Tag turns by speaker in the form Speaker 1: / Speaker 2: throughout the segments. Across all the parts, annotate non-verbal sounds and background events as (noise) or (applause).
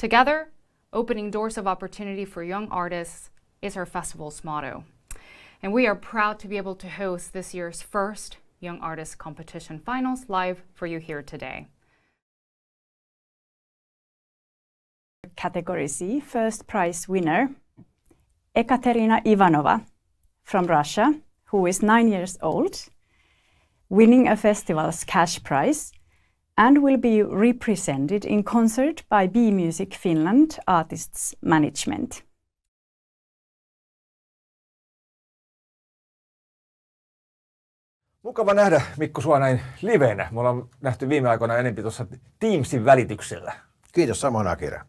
Speaker 1: Together, opening doors of opportunity for young artists is our festival's motto. And we are proud to be able to host this year's first Young Artist Competition Finals live for you here today.
Speaker 2: Category C first prize winner, Ekaterina Ivanova from Russia, who is nine years old, winning a festival's cash prize and will be represented in concert by B Music Finland Artists Management.
Speaker 3: Mukava nähdä Mikko sua näin livenä. Me ollaan nähty viime aikoina enempi tuossa Teamsin välityksellä.
Speaker 4: Kiitos samoin Akira.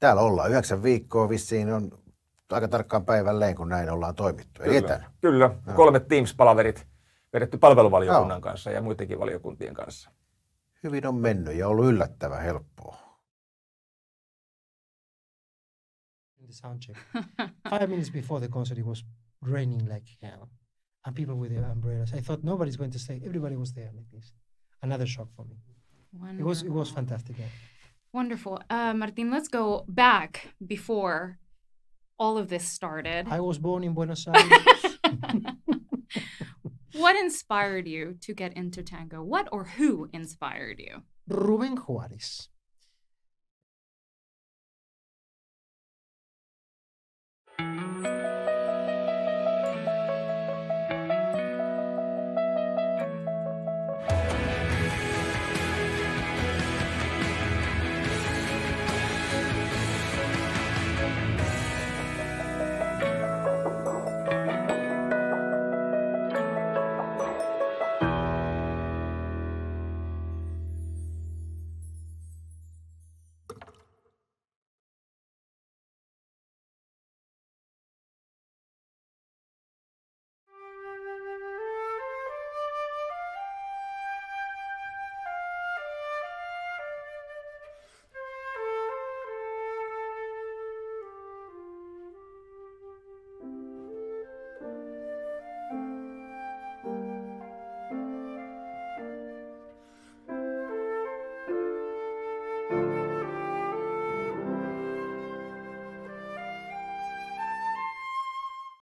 Speaker 4: Täällä ollaan yhdeksän viikkoa, vissiin on aika tarkkaan päivälleen, kun näin ollaan toimittu. Eli
Speaker 3: Kyllä,
Speaker 4: etänä.
Speaker 3: kyllä.
Speaker 4: Joo.
Speaker 3: kolmet Teams-palaverit vedetty palveluvaliokunnan
Speaker 4: Joo.
Speaker 3: kanssa ja muidenkin valiokuntien kanssa.
Speaker 4: Hyvin on mennyt ja ollut yllättävän helppoa.
Speaker 5: in the sound check. Five minutes before the concert, it was raining like hell, and people with their umbrellas. I thought nobody's going to stay. Everybody was there like this. Another shock for me. Wonderful. It was it was fantastic. yeah.
Speaker 1: Wonderful. Uh, Martin, let's go back before all of this started.
Speaker 5: I was born in Buenos Aires. (laughs)
Speaker 1: what inspired you to get into tango? What or who inspired you?
Speaker 5: Ruben Juarez.